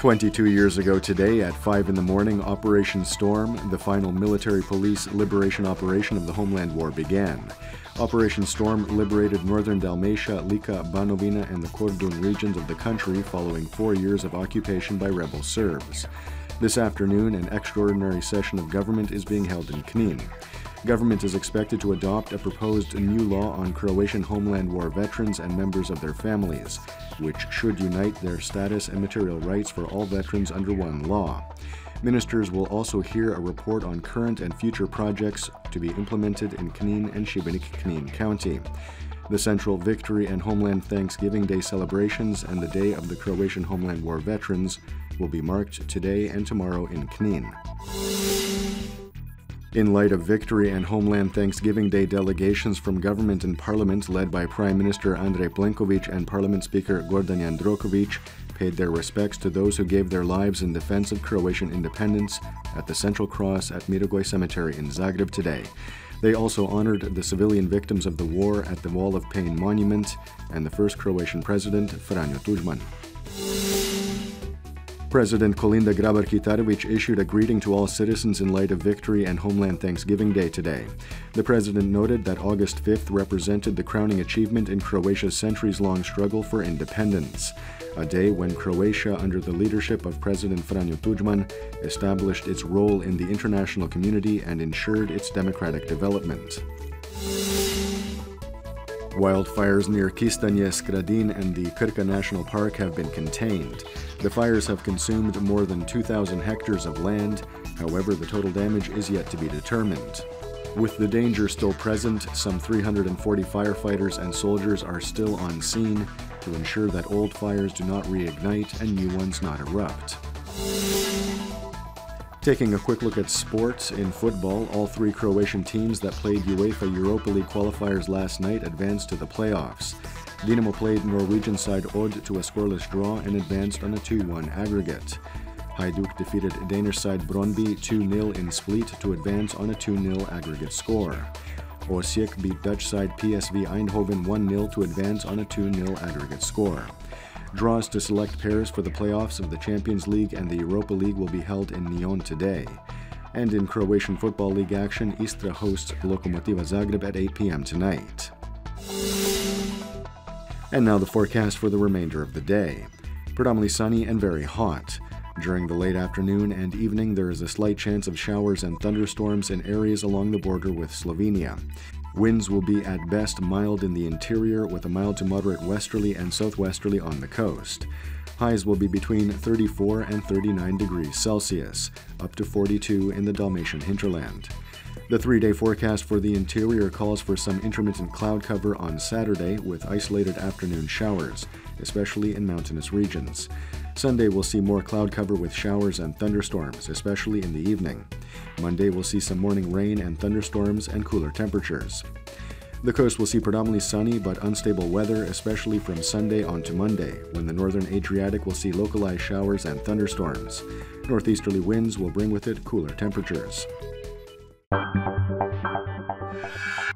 22 years ago today, at 5 in the morning, Operation Storm, the final military police liberation operation of the Homeland War, began. Operation Storm liberated northern Dalmatia, Lika, Banovina, and the Kordun regions of the country following four years of occupation by rebel Serbs. This afternoon, an extraordinary session of government is being held in Knin. Government is expected to adopt a proposed new law on Croatian Homeland War veterans and members of their families, which should unite their status and material rights for all veterans under one law. Ministers will also hear a report on current and future projects to be implemented in Knin and Šibenik Knin County. The Central Victory and Homeland Thanksgiving Day celebrations and the Day of the Croatian Homeland War Veterans will be marked today and tomorrow in Knin. In light of victory and Homeland Thanksgiving Day delegations from government and parliament led by Prime Minister Andrej Plenković and Parliament Speaker Gordan Jandrokovic paid their respects to those who gave their lives in defense of Croatian independence at the Central Cross at Mirogoj Cemetery in Zagreb today. They also honored the civilian victims of the war at the Wall of Pain Monument and the first Croatian president, Franjo Tuđman. President Kolinda Grabar Kitarović issued a greeting to all citizens in light of Victory and Homeland Thanksgiving Day today. The president noted that August 5th represented the crowning achievement in Croatia's centuries long struggle for independence, a day when Croatia, under the leadership of President Franjo Tuđman, established its role in the international community and ensured its democratic development. Wildfires near Kistanje, Skradin, and the Krka National Park have been contained. The fires have consumed more than 2,000 hectares of land, however, the total damage is yet to be determined. With the danger still present, some 340 firefighters and soldiers are still on scene to ensure that old fires do not reignite and new ones not erupt. Taking a quick look at sports in football, all three Croatian teams that played UEFA Europa League qualifiers last night advanced to the playoffs. Dinamo played Norwegian side Odd to a scoreless draw and advanced on a 2-1 aggregate. Hajduk defeated Danish side Brøndby 2-0 in Split to advance on a 2-0 aggregate score. Osijek beat Dutch side PSV Eindhoven 1-0 to advance on a 2-0 aggregate score. Draws to select pairs for the playoffs of the Champions League and the Europa League will be held in Nyon today. And in Croatian Football League action, Istra hosts Lokomotiva Zagreb at 8 p.m. tonight. And now the forecast for the remainder of the day. Predominantly sunny and very hot. During the late afternoon and evening, there is a slight chance of showers and thunderstorms in areas along the border with Slovenia. Winds will be at best mild in the interior with a mild to moderate westerly and southwesterly on the coast. Highs will be between 34 and 39 degrees Celsius, up to 42 in the Dalmatian hinterland. The three day forecast for the interior calls for some intermittent cloud cover on Saturday with isolated afternoon showers, especially in mountainous regions. Sunday will see more cloud cover with showers and thunderstorms, especially in the evening. Monday will see some morning rain and thunderstorms and cooler temperatures. The coast will see predominantly sunny but unstable weather, especially from Sunday on to Monday, when the northern Adriatic will see localized showers and thunderstorms. Northeasterly winds will bring with it cooler temperatures. Thank you.